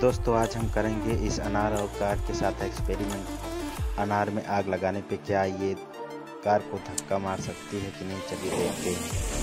दोस्तों, आज हम करेंगे इस अनार और कार के साथ एक्सपेरिमेंट अनार में आग लगाने पे क्या ये कार को धक्का मार सकती है कि नहीं, चलिए देखते हैं।